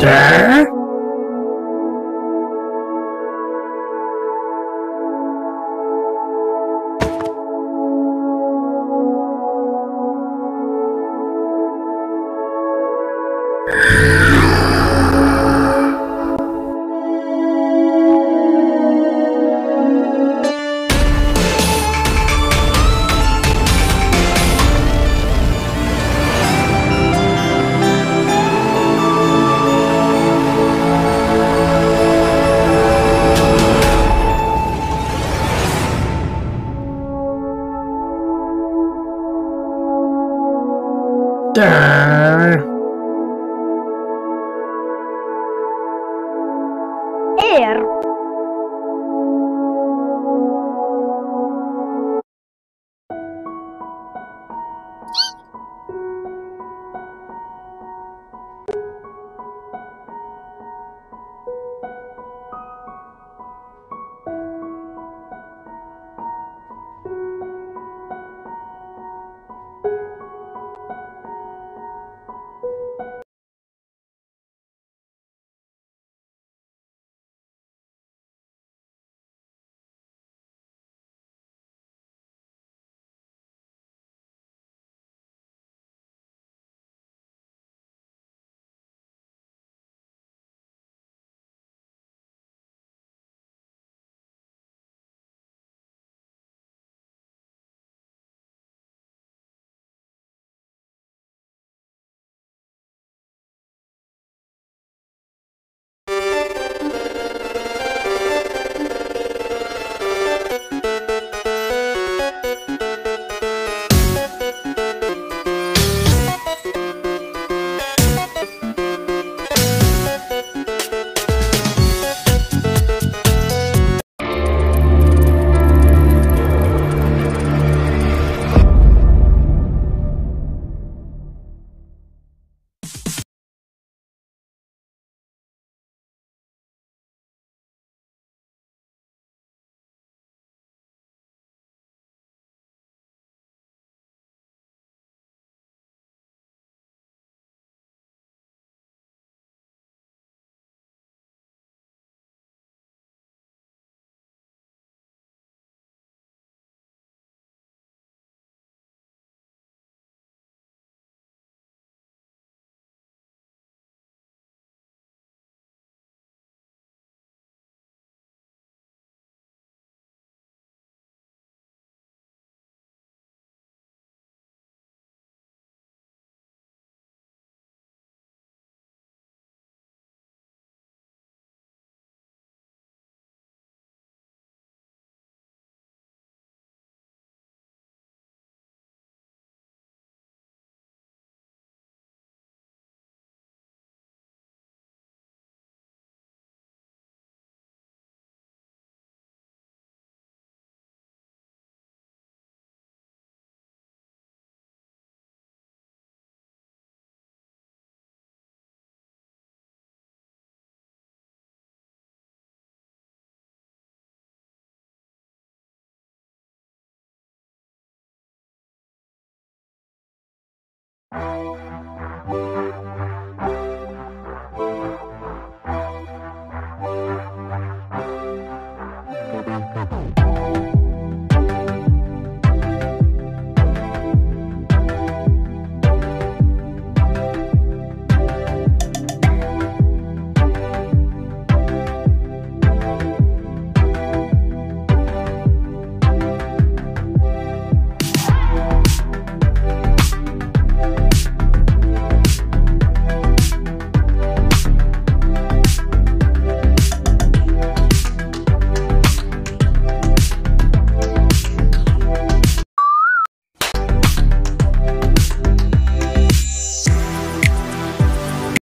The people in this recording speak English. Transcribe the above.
trẻ Sir? Thank